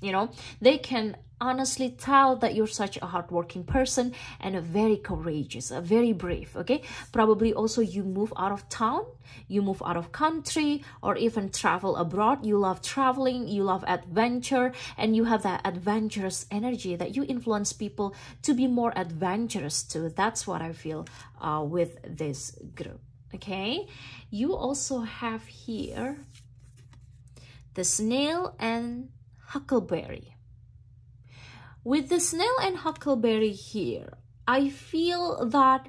You know, they can honestly tell that you're such a hardworking person and a very courageous, a very brave, okay? Probably also you move out of town, you move out of country, or even travel abroad. You love traveling, you love adventure, and you have that adventurous energy that you influence people to be more adventurous too. That's what I feel uh, with this group, okay? You also have here the snail and huckleberry with the snail and huckleberry here, I feel that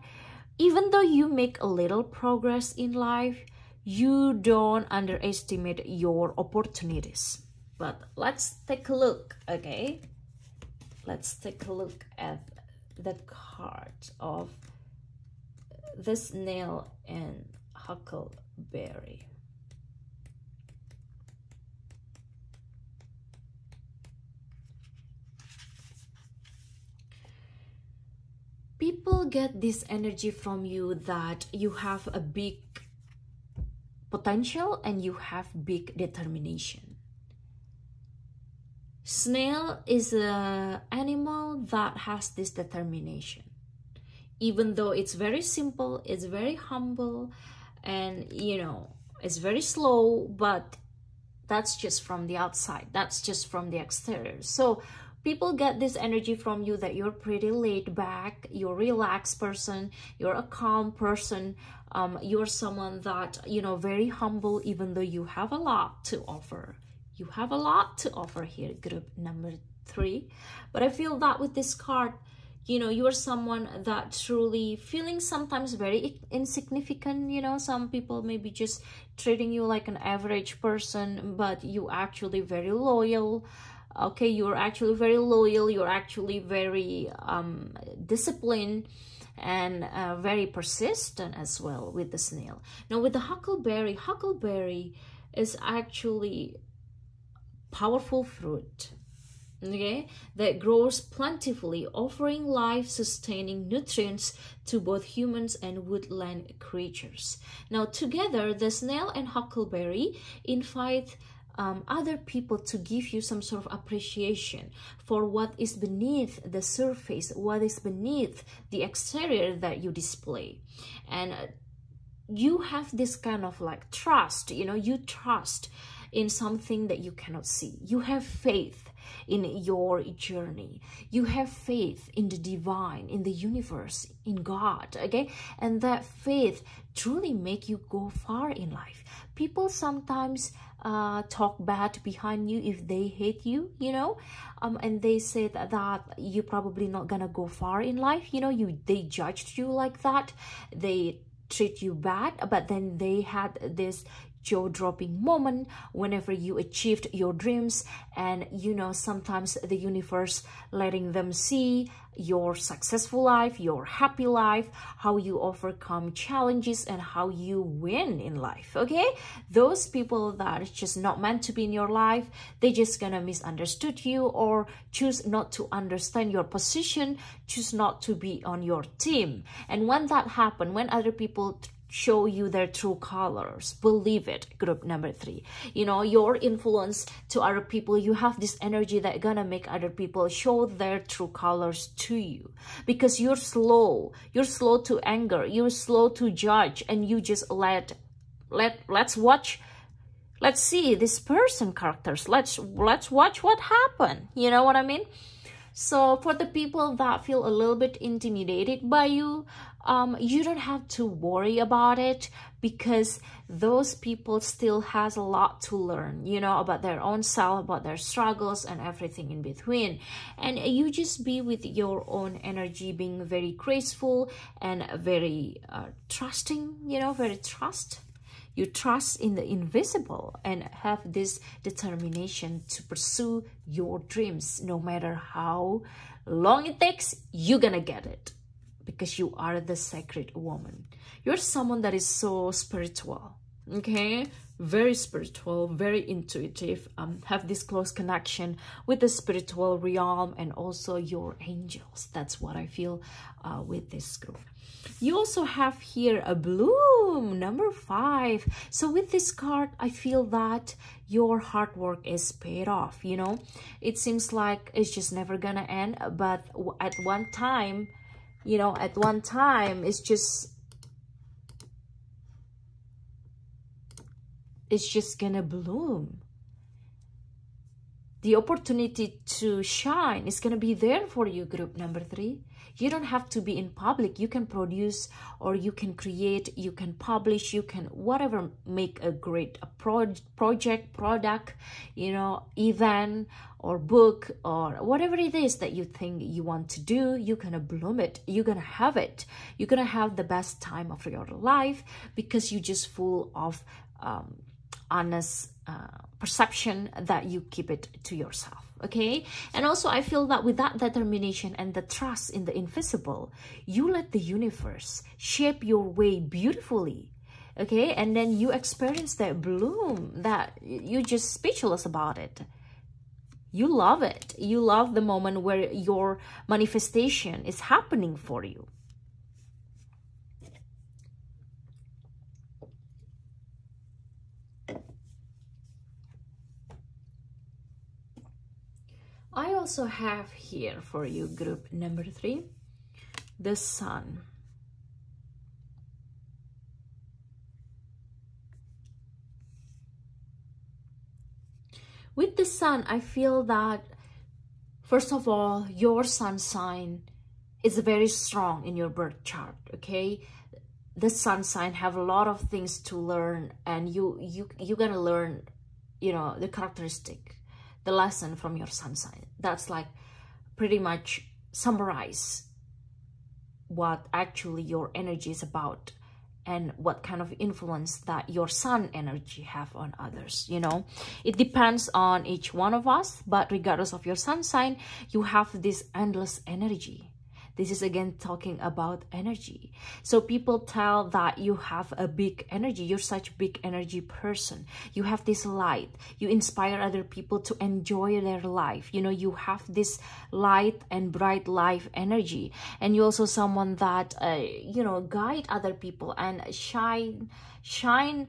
even though you make a little progress in life, you don't underestimate your opportunities. But let's take a look, okay? Let's take a look at the card of the snail and huckleberry. People get this energy from you that you have a big potential and you have big determination. Snail is an animal that has this determination. Even though it's very simple, it's very humble, and you know, it's very slow, but that's just from the outside. That's just from the exterior. So people get this energy from you that you're pretty laid back you're a relaxed person you're a calm person um, you're someone that you know very humble even though you have a lot to offer. You have a lot to offer here group number three. But i feel that with this card you know you are someone that truly feeling sometimes very insignificant you know some people maybe just treating you like an average person but you actually very loyal okay you're actually very loyal you're actually very um, disciplined and uh, very persistent as well with the snail. Now with the huckleberry huckleberry is actually powerful fruit okay that grows plentifully offering life sustaining nutrients to both humans and woodland creatures. Now together the snail and huckleberry invite um, other people to give you some sort of appreciation for what is beneath the surface, what is beneath the exterior that you display. And uh, you have this kind of like trust, you know, you trust in something that you cannot see. You have faith in your journey. You have faith in the divine, in the universe, in God, okay? And that faith truly make you go far in life. People sometimes uh, talk bad behind you if they hate you, you know, um, and they say that, that you're probably not gonna go far in life, you know, you they judged you like that, they treat you bad, but then they had this jaw-dropping moment whenever you achieved your dreams. And you know sometimes the universe letting them see your successful life your happy life how you overcome challenges and how you win in life okay? Those people that are just not meant to be in your life they just gonna misunderstood you or choose not to understand your position choose not to be on your team. And when that happen when other people show you their true colors. Believe it group number three. You know your influence to other people you have this energy that gonna make other people show their true colors to you. Because you're slow. You're slow to anger. You're slow to judge. And you just let let let's watch. Let's see this person characters. Let's let's watch what happened. You know what i mean? So for the people that feel a little bit intimidated by you um, you don't have to worry about it because those people still has a lot to learn, you know, about their own self, about their struggles and everything in between. And you just be with your own energy, being very graceful and very uh, trusting, you know, very trust. You trust in the invisible and have this determination to pursue your dreams no matter how long it takes, you're gonna get it because you are the sacred woman. You're someone that is so spiritual, okay? Very spiritual, very intuitive, um, have this close connection with the spiritual realm and also your angels. That's what I feel uh, with this group. You also have here a bloom, number five. So with this card, I feel that your hard work is paid off, you know? It seems like it's just never gonna end, but at one time, you know, at one time, it's just, it's just gonna bloom. The opportunity to shine is gonna be there for you, group number three. You don't have to be in public. You can produce or you can create, you can publish, you can whatever, make a great a pro project, product, you know, event or book or whatever it is that you think you want to do, you're gonna bloom it. You're gonna have it. You're gonna have the best time of your life because you're just full of um, honest uh, perception that you keep it to yourself okay and also i feel that with that determination and the trust in the invisible you let the universe shape your way beautifully okay and then you experience that bloom that you're just speechless about it you love it you love the moment where your manifestation is happening for you I also have here for you group number three, the sun. With the sun, I feel that, first of all, your sun sign is very strong in your birth chart, okay? The sun sign have a lot of things to learn and you, you, you're gonna learn, you know, the characteristic the lesson from your sun sign. That's like pretty much summarize what actually your energy is about and what kind of influence that your sun energy have on others you know? It depends on each one of us but regardless of your sun sign you have this endless energy this is again talking about energy. So people tell that you have a big energy. You're such big energy person. You have this light. You inspire other people to enjoy their life. You know, you have this light and bright life energy. And you're also someone that, uh, you know, guide other people and shine, shine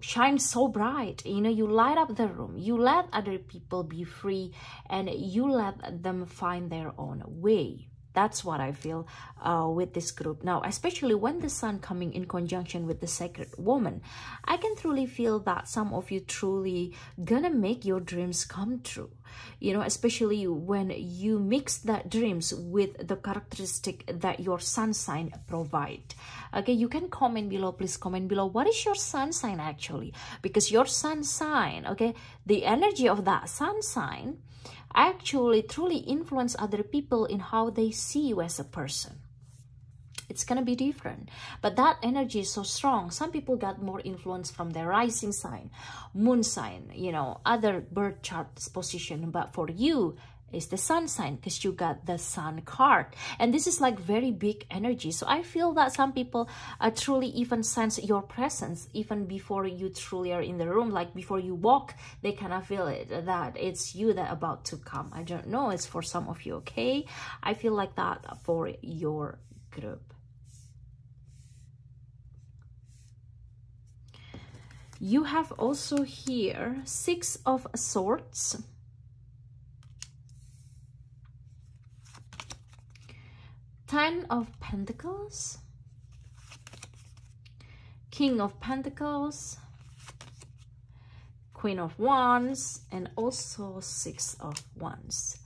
shine so bright you know you light up the room you let other people be free and you let them find their own way that's what i feel uh, with this group. Now especially when the sun coming in conjunction with the sacred woman i can truly feel that some of you truly gonna make your dreams come true. You know especially when you mix that dreams with the characteristic that your sun sign provide. Okay you can comment below. Please comment below. What is your sun sign actually? Because your sun sign okay the energy of that sun sign actually truly influence other people in how they see you as a person. It's gonna be different. But that energy is so strong. Some people got more influence from their rising sign moon sign you know other birth charts position. But for you is the sun sign because you got the sun card. And this is like very big energy. So i feel that some people uh, truly even sense your presence even before you truly are in the room. Like before you walk they kind of feel it that it's you that about to come. I don't know it's for some of you okay? I feel like that for your group. You have also here six of swords Ten of Pentacles, King of Pentacles, Queen of Wands, and also Six of Wands.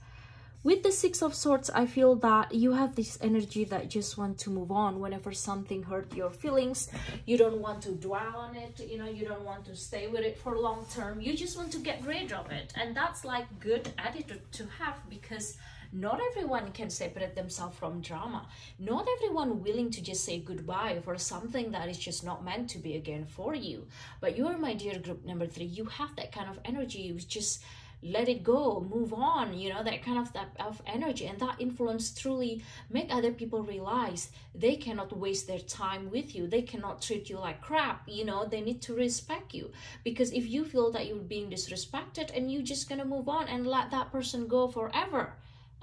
With the Six of Swords, I feel that you have this energy that just want to move on whenever something hurt your feelings. You don't want to dwell on it, you know, you don't want to stay with it for long term. You just want to get rid of it. And that's like good attitude to have because not everyone can separate themselves from drama. Not everyone willing to just say goodbye for something that is just not meant to be again for you. But you are my dear group number three. You have that kind of energy. You just let it go move on you know that kind of that of energy and that influence truly make other people realize they cannot waste their time with you they cannot treat you like crap you know they need to respect you because if you feel that you're being disrespected and you just gonna move on and let that person go forever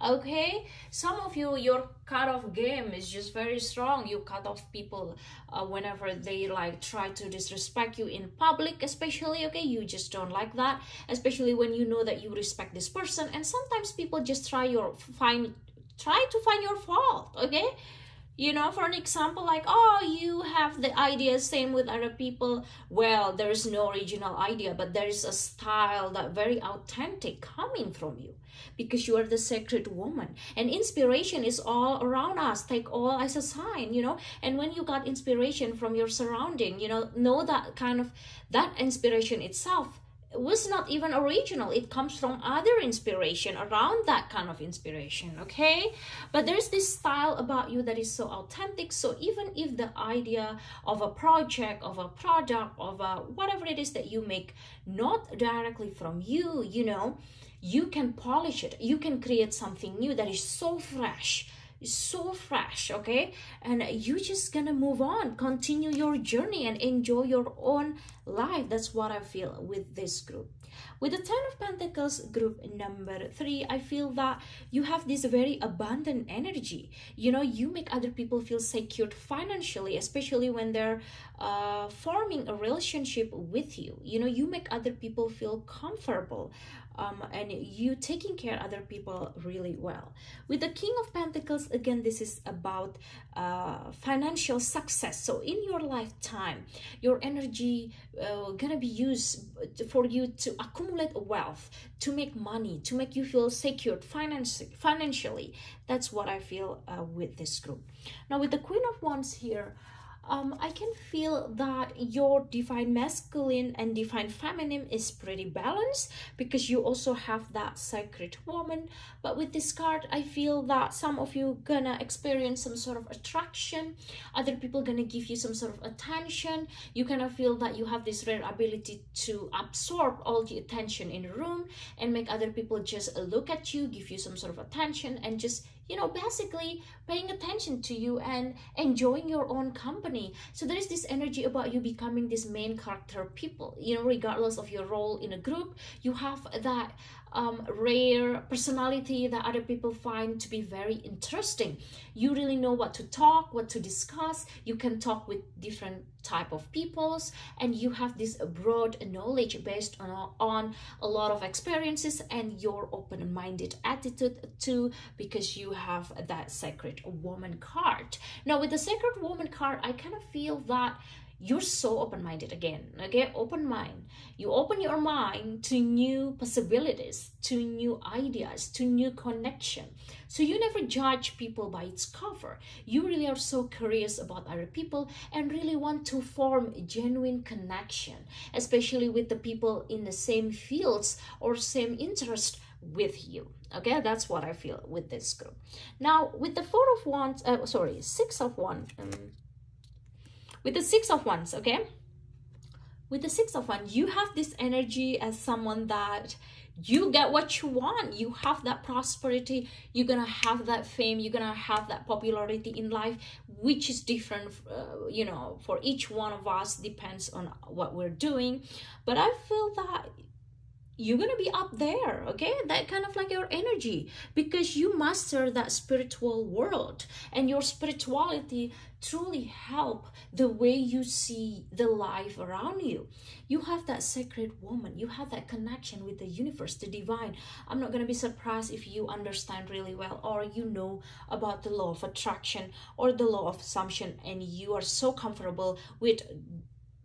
okay? Some of you your cut-off game is just very strong. You cut off people uh, whenever they like try to disrespect you in public especially okay? You just don't like that especially when you know that you respect this person. And sometimes people just try your find try to find your fault okay? You know for an example like oh you have the idea same with other people. Well there's no original idea but there is a style that very authentic coming from you because you are the sacred woman. And inspiration is all around us take all as a sign you know? And when you got inspiration from your surrounding you know know that kind of that inspiration itself was not even original. It comes from other inspiration around that kind of inspiration okay? But there's this style about you that is so authentic. So even if the idea of a project of a product of a whatever it is that you make not directly from you you know you can polish it. You can create something new that is so fresh so fresh okay? And you just gonna move on. Continue your journey and enjoy your own life. That's what i feel with this group. With the ten of pentacles group number three i feel that you have this very abundant energy. You know you make other people feel secure financially especially when they're uh, forming a relationship with you. You know you make other people feel comfortable um, and you taking care other people really well. With the king of pentacles again this is about uh, financial success. So in your lifetime your energy uh, gonna be used for you to accumulate wealth to make money to make you feel secured financially financially. That's what i feel uh, with this group. Now with the queen of wands here um, I can feel that your divine masculine and divine feminine is pretty balanced because you also have that sacred woman. But with this card, I feel that some of you gonna experience some sort of attraction. Other people gonna give you some sort of attention. You kind of feel that you have this rare ability to absorb all the attention in a room and make other people just look at you, give you some sort of attention and just you know basically paying attention to you and enjoying your own company. So there is this energy about you becoming this main character people. You know regardless of your role in a group you have that um, rare personality that other people find to be very interesting. You really know what to talk, what to discuss. You can talk with different type of peoples and you have this broad knowledge based on, on a lot of experiences and your open-minded attitude too because you have that sacred woman card. Now with the sacred woman card, I kind of feel that you're so open-minded again okay? Open mind. You open your mind to new possibilities to new ideas to new connection. So you never judge people by its cover. You really are so curious about other people and really want to form genuine connection especially with the people in the same fields or same interest with you okay? That's what i feel with this group. Now with the four of wands uh, sorry six of wands um, with the six of wands okay? With the six of wands you have this energy as someone that you get what you want. You have that prosperity. You're gonna have that fame. You're gonna have that popularity in life which is different uh, you know for each one of us depends on what we're doing. But i feel that you're gonna be up there okay? That kind of like your energy because you master that spiritual world and your spirituality truly help the way you see the life around you. You have that sacred woman you have that connection with the universe the divine. I'm not gonna be surprised if you understand really well or you know about the law of attraction or the law of assumption and you are so comfortable with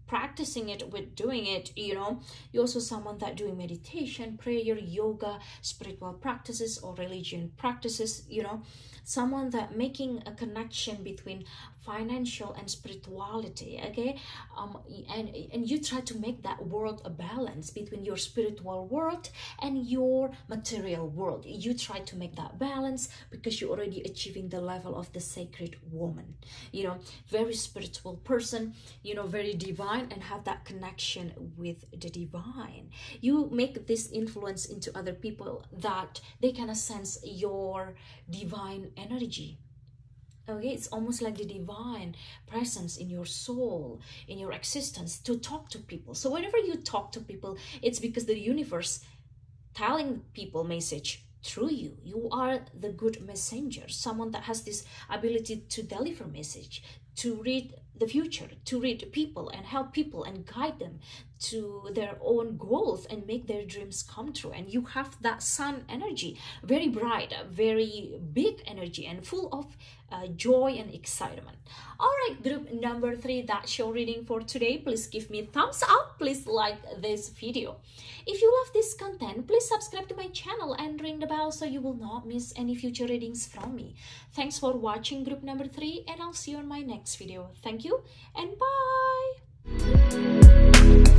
practicing it with doing it you know. You're also someone that doing meditation prayer yoga spiritual practices or religion practices you know. Someone that making a connection between financial and spirituality okay? Um and and you try to make that world a balance between your spiritual world and your material world. You try to make that balance because you're already achieving the level of the sacred woman. You know very spiritual person you know very divine and have that connection with the divine. You make this influence into other people that they can sense your divine energy okay it's almost like the divine presence in your soul in your existence to talk to people. So whenever you talk to people it's because the universe telling people message through you. You are the good messenger someone that has this ability to deliver message to read the future, to read people and help people and guide them to their own goals and make their dreams come true. And you have that sun energy, very bright, very big energy and full of uh, joy and excitement. All right, group number three, that's your reading for today. Please give me thumbs up. Please like this video. If you love this content, please subscribe to my channel and ring the bell so you will not miss any future readings from me. Thanks for watching group number three and I'll see you on my next video. Thank you and bye!